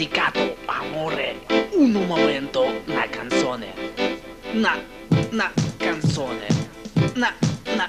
pizzicato amore, un momento, una canzone, una, una canzone, una, una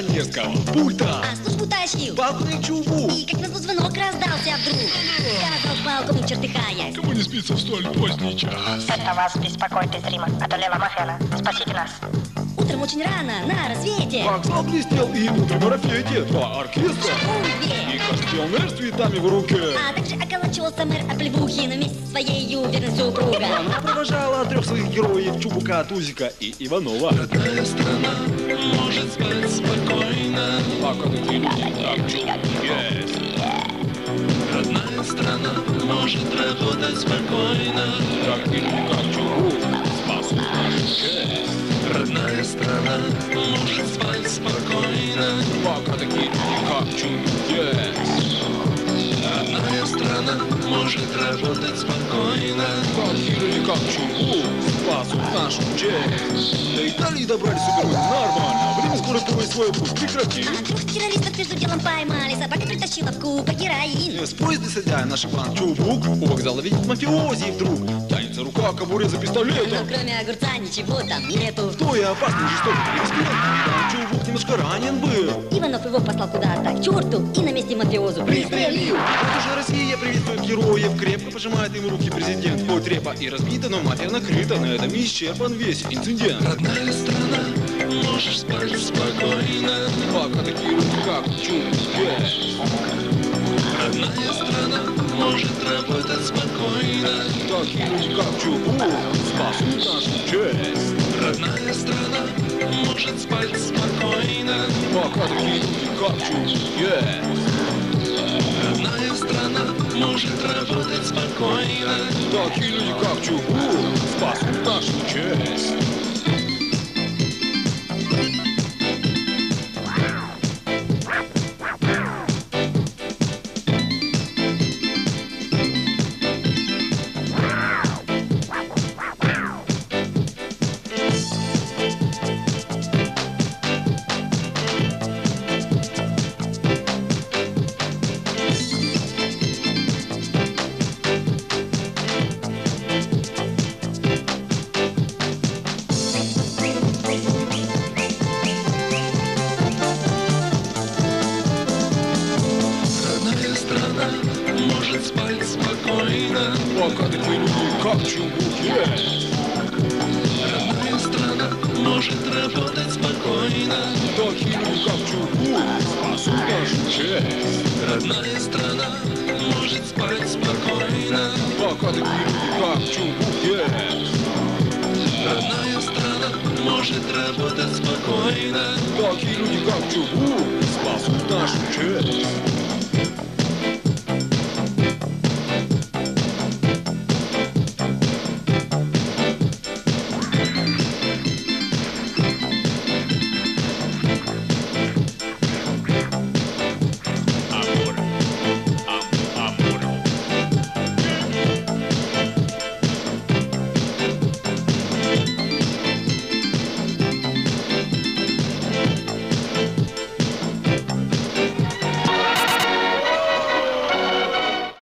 Милиционерского пульта. А службу тащил Палкный чубук И как назло звонок раздался вдруг. Сказал полковник, чертыхаясь Кому не спится в столь поздний час? Это вас беспокоит из Рима. Одолела мафия. Спасите нас. Утром очень рано, на рассвете Вокзал блестел и утром на рассвете Два оркестра Ум-две и костелнер с цветами в руке А также околачивался мэр от плевухи На месте своей верной супруга Она провожала трех своих героев Чубука, Тузика и Иванова Родная страна может спать спокойно. Пока такие люди, как Чубук есть Родная страна может работать спокойно. Такие люди, как Чубук Спасут нашу честь Родная страна может спать спокойно. Пока такие люди, как Чубук может работать спокойно. Люди, как Чубук Спасут нашу честь До Италии добрались супергерои нормально. Время скоро твой свой путь прекрати. А трех террористов между делом поймали? Собака притащила в кубок героин. С поезда садя наш план Чубук У вокзала видит мафиози вдруг. Тянется рука к кобуре за Но пистолетом кроме огурца ничего там нету. Кто и опасный, жестокий перестрелок Чубук немножко ранен был? Иванов его послал куда-то к черту И на месте мафиозу пристрелил! Вот уже Россия приветствует героев Крепко пожимает им руки президент. Хоть репа и разбита, но мафия накрыта На этом исчерпан весь инцидент. Родная страна можешь спать спокойно. Пока такие люди, как? Есть Родная страна может работать спокойно. Такие люди, как? Чубук Спасут нашу честь. Родная страна может спать спокойно. Пока такие люди, как? Есть Родная страна может работать спокойно. Такие люди, как Чубук Спасут нашу честь может спать спокойно. Люди, как Чубук есть Родная страна может работать спокойно. Люди, как Чубук Спасут нашу честь Родная страна может спать спокойно. Пока такие люди, как Чубук есть Родная страна может работать спокойно. Такие люди, как Чубук Спасут нашу честь